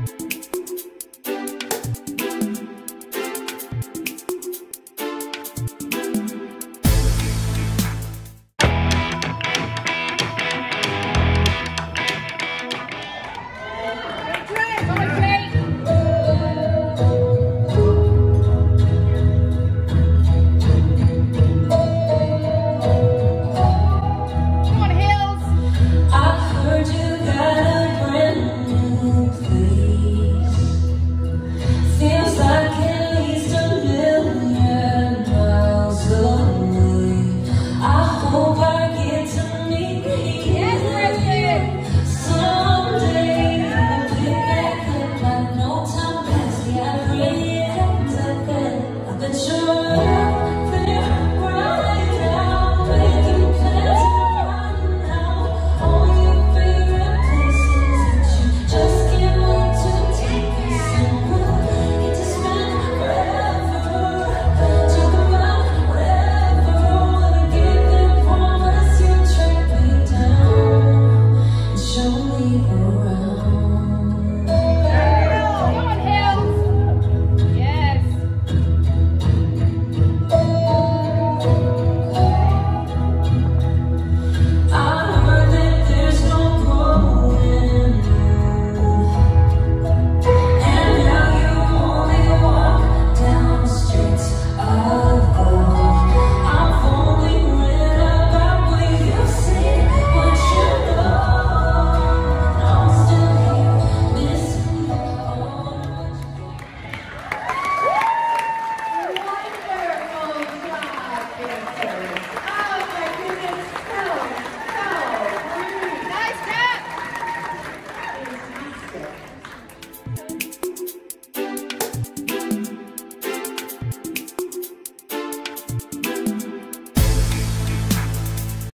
Heard you me around.